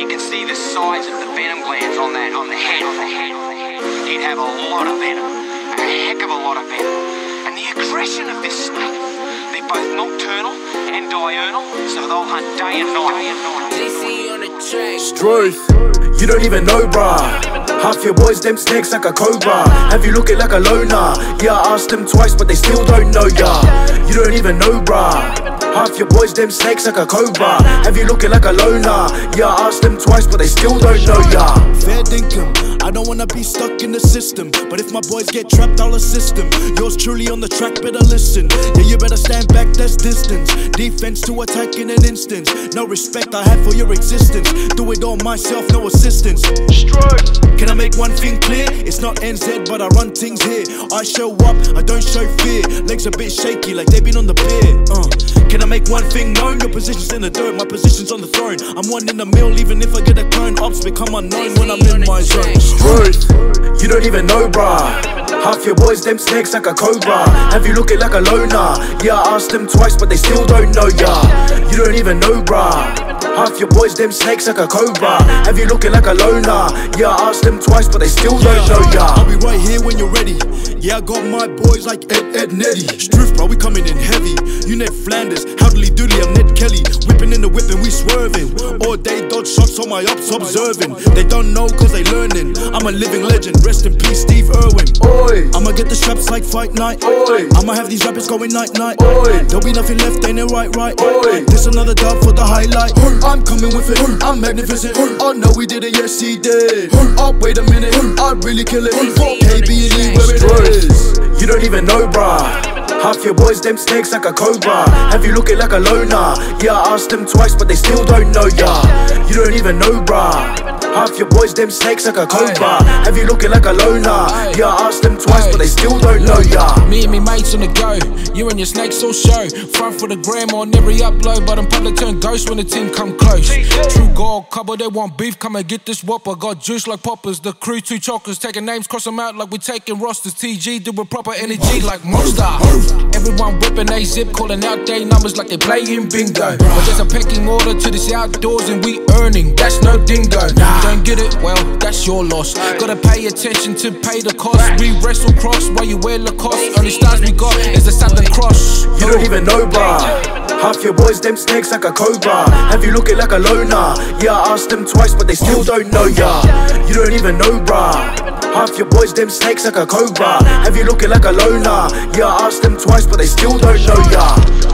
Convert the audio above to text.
you can see the size of the venom glands on that, on the head, on the head. He'd have a lot of venom, a heck of a lot of venom. And the aggression of this snake, they're both nocturnal and diurnal, so they'll hunt day and night. Day and night. JC on the track. Struth, you don't even know, bruh. Half your boys, them snakes like a cobra. Have you looking like a loner? Yeah, I asked them twice, but they still don't know ya. You don't even know, bruh. Half your boys, them snakes like a cobra. Have you looking like a loner? Yeah, I asked them twice, but they still don't know ya. Fair dinkum. I don't wanna be stuck in the system. But if my boys get trapped, I'll assist them. Yours truly on the track, better listen. Yeah, you better stand back, that's distance. Defense to attack in an instance. No respect I have for your existence. Do it all myself, no assistance. Can I make one thing clear? It's not NZ, but I run things here. I show up, I don't show fear. Legs a bit shaky, like they've been on the pier. Uh. Can I make one thing known? Your position's in the dirt, my position's on the throne. I'm one in the mill, even if I get a clone. Ops become unknown when I'm in my zone. Struth, you don't even know, bruh. Half your boys, them snakes like a cobra. Have you looking like a loner? Yeah, I asked them twice, but they still don't know ya. You don't even know, bruh. Half your boys, them snakes like a cobra. Have you looking like a loner? Yeah, I asked them twice, but they still don't know ya. I'll be right here when you're ready. Yeah, I got my boys like Ed, Ed, Neddy. Struth, bro, we coming in heavy. You Ned Flanders, howdly doodly, I'm Ned Kelly. Whipping in swerving. All day dodge shots on my ups observing. They don't know cause they learning. I'm a living legend. Rest in peace, Steve Irwin. Oi, I'ma get the straps like fight night. Oi. I'ma have these rappers going night night. Oi. There'll be nothing left, ain't it right, right? Oi. This another dub for the highlight. I'm coming with it. I'm magnificent. Oh no, we did it, yes he did. Oh wait a minute, I really kill it. KB and E where it is. You don't even know, bruh. Half your boys, them snakes like a cobra. Have you looking like a loner? Yeah, I asked them twice, but they still don't know ya. You don't even know, bruh. Half your boys, them snakes like a cobra. Have you looking like a loner? Yeah, I asked them twice, but they still don't know ya. Me and me mates on the go. You and your snakes all show. Front for the gram on every upload, but I'm public turn ghost when the team come close. True gold couple, they want beef. Come and get this whopper. Got juice like poppers. The crew two chokers. Taking names, cross them out like we taking rosters. TG doing proper energy like monster. Everyone whipping a zip, calling out their numbers like they playing bingo. But there's a pecking order to this outdoors and we earning. That's no dingo. Don't get it? Well, that's your loss. Gotta pay attention to pay the cost. We wrestle cross while you wear Lacoste. Only stars we got is the Southern Cross. You don't even know, bruh. Half your boys, them snakes like a cobra. Have you looking like a loner? Yeah, I asked them twice, but they still don't know ya. You don't even know, bruh. Half your boys, them snakes like a cobra. Have you looking like a loner? Yeah, I asked them twice, but they still don't know ya.